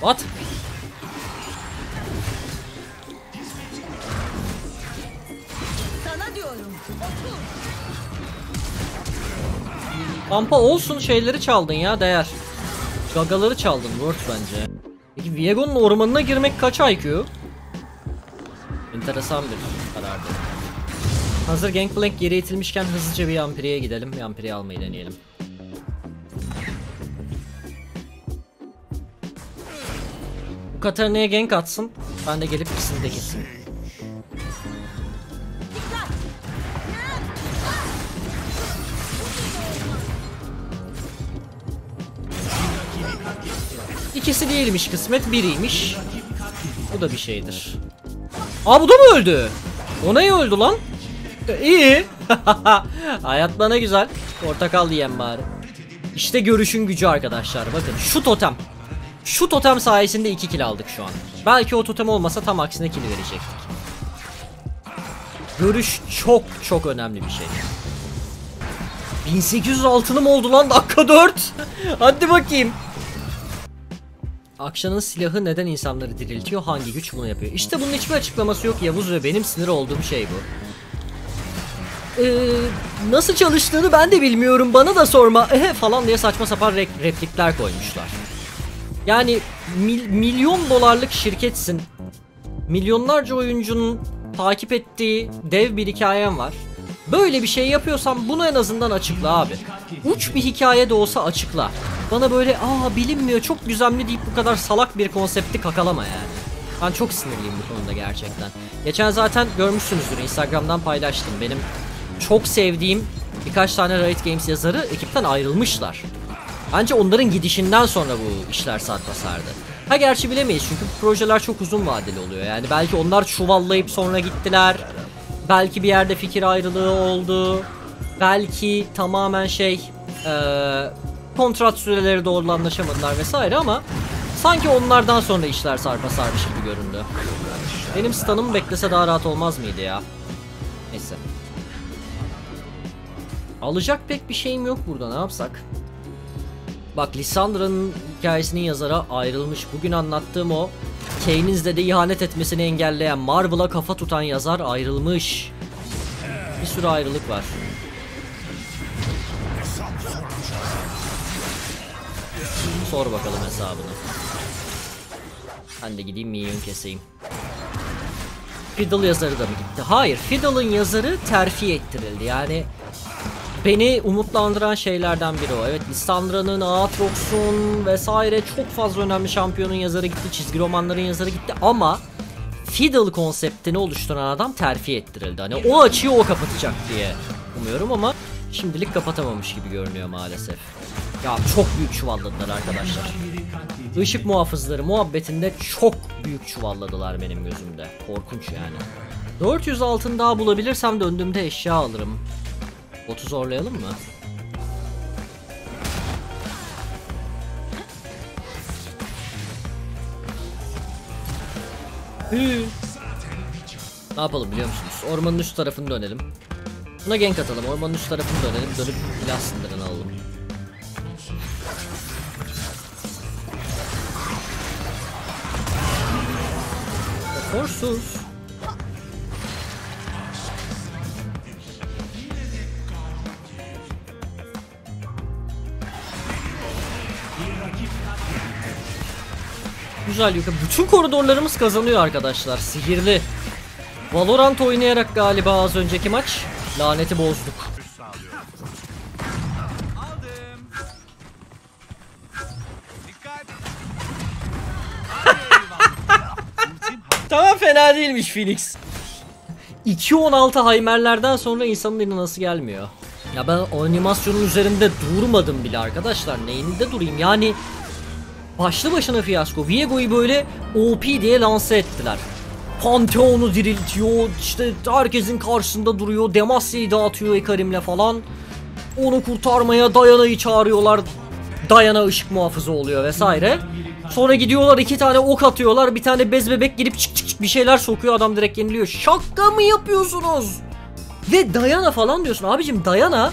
What? Sana diyorum. Otur. Pampa olsun şeyleri çaldın ya değer. Gagaları çaldın worth bence. Peki Viego'nun ormanına girmek kaç IQ? Enteresan bir karardı. Hazır Gangplank geri itilmişken hızlıca bir Yampiri'ye gidelim. Yampiri'yi almayı deneyelim. Katarina'ya gank atsın. Ben de gelip ikisini de keseyim. İkisi değilmiş kısmet biriymiş. Bu da bir şeydir. Aa bu da mı öldü? O ne öldü lan? E, İyi. Hayat bana güzel. Portakal yiyen bari. İşte görüşün gücü arkadaşlar. Bakın şu totem. Şu totem sayesinde 2 kill aldık şu an. Belki o totem olmasa tam aksine kill verecektik. Görüş çok çok önemli bir şey. 1800 altınım oldu lan dakika 4. Hadi bakayım. Akşanın silahı neden insanları diriltiyor? Hangi güç bunu yapıyor? İşte bunun hiçbir açıklaması yok Yavuz ve benim sinir olduğum şey bu. Ee, nasıl çalıştığını ben de bilmiyorum bana da sorma ehe falan diye saçma sapan replikler koymuşlar. Yani mil- milyon dolarlık şirketsin. Milyonlarca oyuncunun takip ettiği dev bir hikayen var. Böyle bir şey yapıyorsan bunu en azından açıkla abi. Uç bir hikaye de olsa açıkla. Bana böyle aa bilinmiyor çok güzelli deyip bu kadar salak bir konsepti kakalama yani. Ben çok sinirliyim bu konuda gerçekten. Geçen zaten görmüşsünüzdür Instagram'dan paylaştım. Benim çok sevdiğim birkaç tane Riot Games yazarı ekipten ayrılmışlar. Bence onların gidişinden sonra bu işler sarpa sardı. Ha gerçi bilemeyiz çünkü bu projeler çok uzun vadeli oluyor. Yani belki onlar çuvallayıp sonra gittiler. Belki bir yerde fikir ayrılığı oldu. Belki tamamen şey eee, kontrat süreleri doğru anlaşamadılar vesaire ama sanki onlardan sonra işler sarpa sarmış gibi göründü. Benim stanım beklese daha rahat olmaz mıydı ya? Neyse. Alacak pek bir şeyim yok burada ne yapsak? Bak Lissandra'nın hikayesinin yazarı ayrılmış. Bugün anlattığım o Kane'in de ihanet etmesini engelleyen Marvel'a kafa tutan yazar ayrılmış. Bir sürü ayrılık var. Sor bakalım hesabını. Ben de gideyim minyon keseyim. Fiddle yazarı da mı gitti? Hayır, Fiddle'ın yazarı terfi ettirildi. Yani beni umutlandıran şeylerden biri o. Evet, Lissandra'nın, Aatrox'un vesaire çok fazla önemli şampiyonun yazarı gitti, çizgi romanların yazarı gitti ama Fiddle konseptini oluşturan adam terfi ettirildi. Hani o açıyı o kapatacak diye umuyorum ama şimdilik kapatamamış gibi görünüyor maalesef. Ya çok büyük çuvalladılar arkadaşlar. Işık muhafızları muhabbetinde çok büyük çuvalladılar benim gözümde. Korkunç yani. 400 altın daha bulabilirsem döndüğümde eşya alırım. Botu zorlayalım mı? Ne yapalım biliyor musunuz? Ormanın üst tarafını dönelim. Buna gank atalım. Ormanın üst tarafını dönelim. Dönüp silah sınırını alalım. Eforsuz. Güzel Yuka. Bütün koridorlarımız kazanıyor arkadaşlar. Sihirli. Valorant oynayarak galiba az önceki maç laneti bozduk. Tamam fena değilmiş Phoenix. 2.16 Heimer'lerden sonra insanın eline nasıl gelmiyor? Ya ben animasyonun üzerinde durmadım bile arkadaşlar. Neyinde durayım? Yani başlı başına fiyasko. Viego'yu böyle OP diye lanse ettiler. Pantheon'u diriltiyor. işte herkesin karşısında duruyor. Demacia'yı dağıtıyor Ekarim'le falan. Onu kurtarmaya Dayana'yı çağırıyorlar. Dayana ışık muhafızı oluyor vesaire. Sonra gidiyorlar iki tane ok atıyorlar. Bir tane bez bebek girip çık çık çık bir şeyler sokuyor. Adam direkt yeniliyor. Şaka mı yapıyorsunuz? Ve Dayana falan diyorsun. Abicim Dayana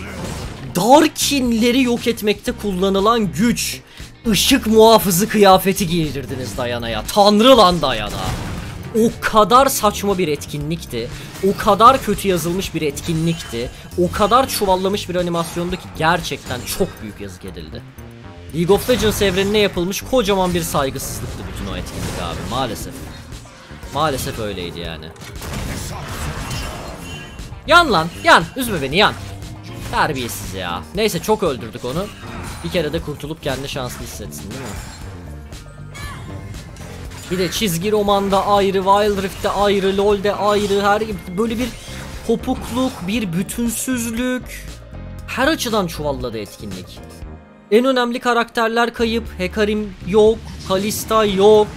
Darkinleri yok etmekte kullanılan güç. ışık muhafızı kıyafeti giydirdiniz Dayana'ya. Tanrı lan Dayana. O kadar saçma bir etkinlikti. O kadar kötü yazılmış bir etkinlikti. O kadar çuvallamış bir animasyondu ki gerçekten çok büyük yazık edildi. League of Legends evrenine yapılmış kocaman bir saygısızlıktı bütün o etkinlik abi maalesef. Maalesef öyleydi yani. Yan lan yan üzme beni yan. Terbiyesiz ya. Neyse çok öldürdük onu. Bir kere de kurtulup kendi şanslı hissetsin değil mi? Bir de çizgi romanda ayrı, Wild Rift'te ayrı, LoL'de ayrı, her böyle bir kopukluk, bir bütünsüzlük. Her açıdan çuvalladı etkinlik. En önemli karakterler kayıp, Hekarim yok, Kalista yok.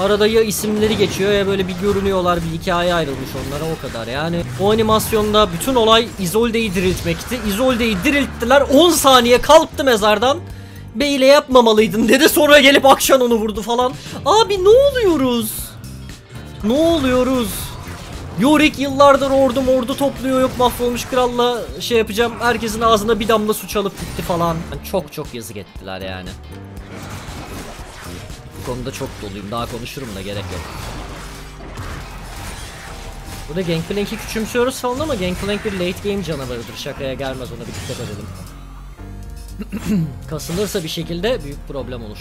Arada ya isimleri geçiyor ya böyle bir görünüyorlar bir hikaye ayrılmış onlara o kadar yani. O animasyonda bütün olay Isolde'yi diriltmekti. Isolde'yi dirilttiler 10 saniye kalktı mezardan. Beyle yapmamalıydın dedi sonra gelip Akşan onu vurdu falan. Abi ne oluyoruz? Ne oluyoruz? Yorick yıllardır ordu ordu topluyor yok mahvolmuş kralla şey yapacağım herkesin ağzına bir damla su çalıp gitti falan. Yani çok çok yazık ettiler yani. Konuda çok doluyum daha konuşurum da gerek yok. Burada Gangplank'i küçümsüyoruz falan ama Gangplank bir late game canavarıdır şakaya gelmez ona bir dikkat edelim. Kasılırsa bir şekilde büyük problem olur.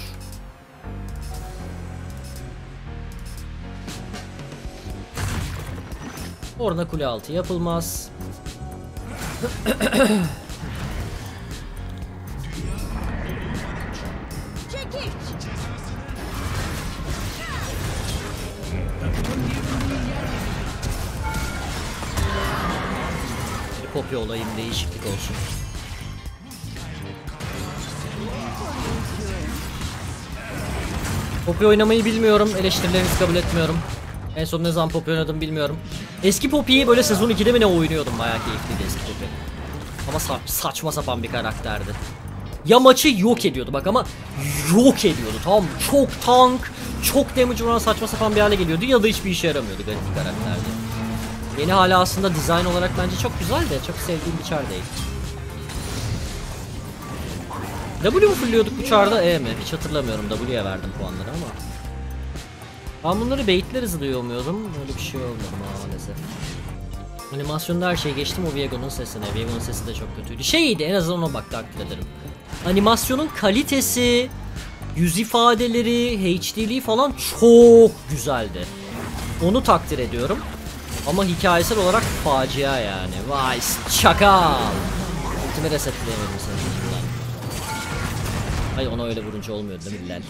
Orna kule altı yapılmaz. Kopya olayım değişiklik olsun. Poppy oynamayı bilmiyorum. Eleştirilerinizi kabul etmiyorum. En son ne zaman Poppy oynadım bilmiyorum. Eski Poppy'yi böyle sezon 2'de mi ne oynuyordum. Bayağı keyifliydi eski Poppy. Ama sa saçma sapan bir karakterdi. Ya maçı yok ediyordu bak ama yok ediyordu tamam? Çok tank, çok damage vuran saçma sapan bir hale geliyordu ya da hiçbir işe yaramıyordu garip bir karakterdi. Yeni hala aslında dizayn olarak bence çok güzel de çok sevdiğim bir çar değil. W mu fulliyorduk bu çarda E mi? Hiç hatırlamıyorum W'ye verdim puanları ama. Ben bunları baitleriz diyor muyum? Öyle bir şey olmadı maalesef. Animasyonda her şeyi geçtim o Viego'nun sesine. Viego'nun sesi de çok kötüydü. Şeydi en azından ona bak takdir ederim. Animasyonun kalitesi, yüz ifadeleri, HD'liği falan çok güzeldi. Onu takdir ediyorum. Ama hikayesel olarak facia yani. Vay çakal. Ultimi resetleyemedim senin yüzünden. Ay ona öyle vurunca olmuyor değil mi Lel?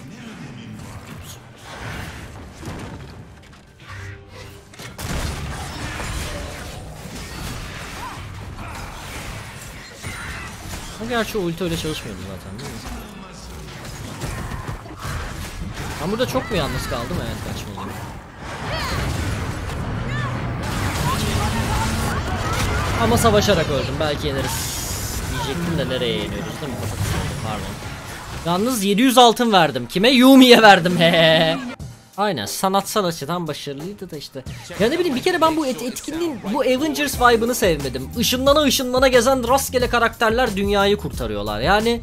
Gerçi ulti öyle çalışmıyordu zaten değil mi? Ben burada çok mu yalnız kaldım? Evet kaçmalıyım. Ama savaşarak öldüm. Belki yeneriz. Diyecektim de nereye yeniyoruz değil mi? Pardon. Yalnız 700 altın verdim. Kime? Yumi'ye verdim. He. Aynen sanatsal açıdan başarılıydı da işte. Ya ne bileyim bir kere ben bu et etkinliğin bu Avengers vibe'ını sevmedim. Işınlana ışınlana gezen rastgele karakterler dünyayı kurtarıyorlar. Yani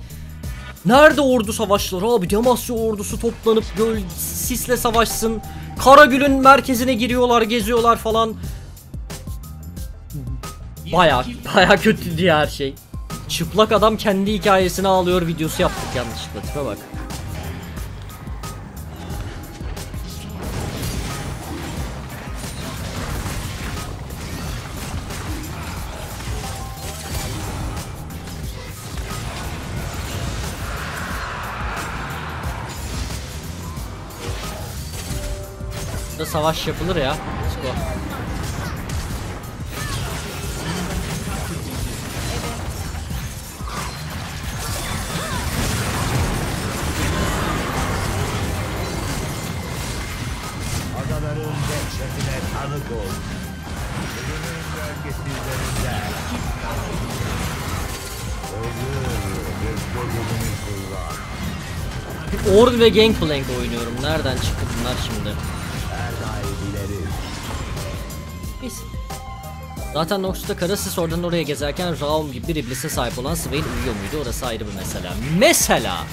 nerede ordu savaşları abi? Demasya ordusu toplanıp göl sisle savaşsın. Karagül'ün merkezine giriyorlar, geziyorlar falan. Baya baya kötüydü her şey. Çıplak adam kendi hikayesini ağlıyor videosu yaptık yanlışlıkla tipe bak. Burada savaş yapılır ya. Let's go. Ölümün gölgesi üzerinde. Kullan. Ord ve Gangplank oynuyorum. Nereden çıktı bunlar şimdi? Neyse. Zaten Noxus'ta Karasis oradan oraya gezerken Raum gibi bir iblise sahip olan Swain uyuyor muydu? Orası ayrı bir mesele. Mesela!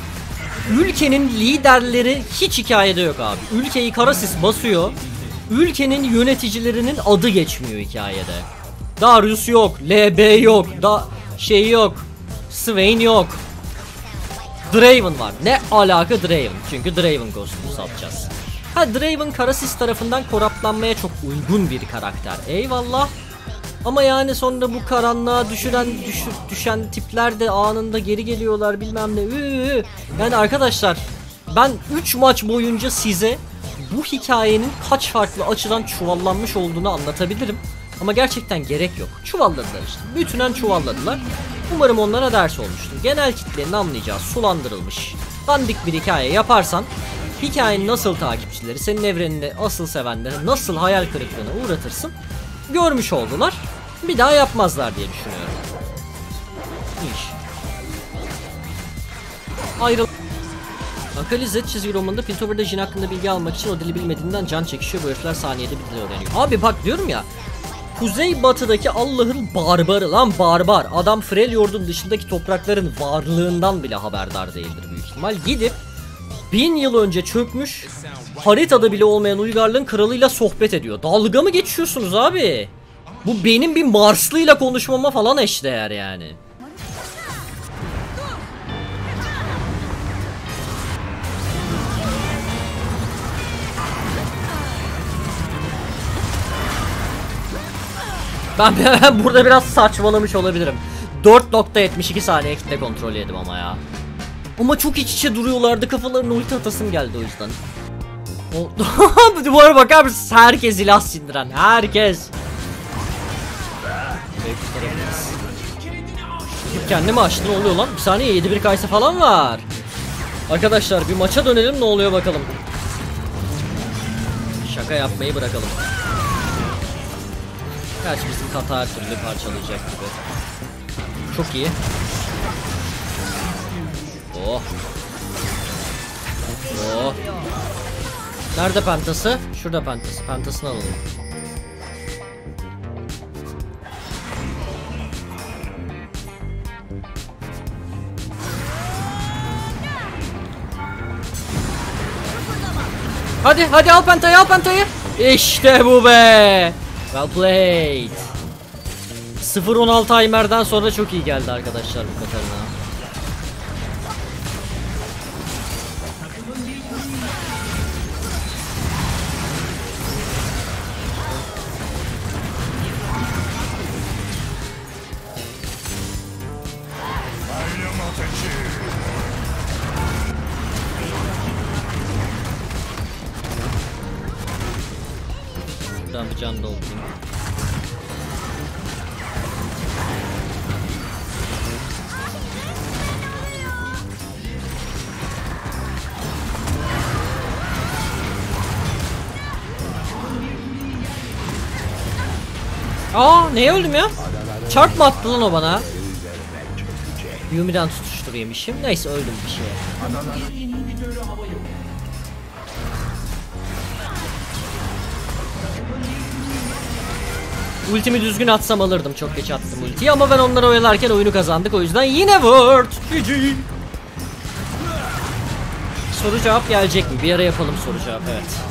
Ülkenin liderleri hiç hikayede yok abi. Ülkeyi Karasis basıyor. Ülkenin yöneticilerinin adı geçmiyor hikayede. Darius yok, LB yok, da şey yok, Swain yok. Draven var. Ne alaka Draven? Çünkü Draven kostümü satacağız. Ha Draven Karasis tarafından koraplanmaya çok uygun bir karakter. Eyvallah. Ama yani sonra bu karanlığa düşüren düşü- düşen tipler de anında geri geliyorlar bilmem ne. Yani arkadaşlar ben 3 maç boyunca size bu hikayenin kaç farklı açıdan çuvallanmış olduğunu anlatabilirim. Ama gerçekten gerek yok. Çuvalladılar işte. Bütünen çuvalladılar. Umarım onlara ders olmuştur. Genel kitlenin anlayacağı sulandırılmış. Dandik bir hikaye yaparsan hikayenin nasıl takipçileri, senin evreninde asıl sevenleri nasıl hayal kırıklığına uğratırsın görmüş oldular. Bir daha yapmazlar diye düşünüyorum. İş. Ayrıl. Akali Z çizgi romanında Piltover'da Jin hakkında bilgi almak için o dili bilmediğinden can çekişiyor. Bu herifler saniyede bir dil öğreniyor. Abi bak diyorum ya. Kuzey batıdaki Allah'ın barbarı lan barbar. Adam Freljord'un dışındaki toprakların varlığından bile haberdar değildir büyük ihtimal. Gidip bin yıl önce çökmüş haritada bile olmayan uygarlığın kralıyla sohbet ediyor. Dalga mı geçiyorsunuz abi? Bu benim bir Marslıyla konuşmama falan eşdeğer yani. Ben, ben burada biraz saçmalamış olabilirim. 4.72 saniye kitle kontrol yedim ama ya. Ama çok iç içe duruyorlardı kafalarına ulti atasım geldi o yüzden. O duvara bakar mısın? Herkes ilah sindiren. Herkes. Kendimi açtı ne oluyor lan? Bir saniye 7-1 kaysa falan var. Arkadaşlar bir maça dönelim ne oluyor bakalım. Şaka yapmayı bırakalım. Gerçi bizim kata her türlü parçalayacak gibi. Çok iyi. Oh. Oh. Nerede pentası? Şurada pentası. Pentasını alalım. Hadi hadi al pentayı al pentayı. İşte bu be. Well played. 0-16 timer'dan sonra çok iyi geldi arkadaşlar bu Katarina. Aa neye öldüm ya? Çarp mı attı lan o bana? Yumi'den tutuşturayım işim. Neyse öldüm bir şeye. Ultimi düzgün atsam alırdım. Çok geç attım ultiyi ama ben onları oyalarken oyunu kazandık. O yüzden yine Word. GG. Soru cevap gelecek mi? Bir ara yapalım soru cevap evet.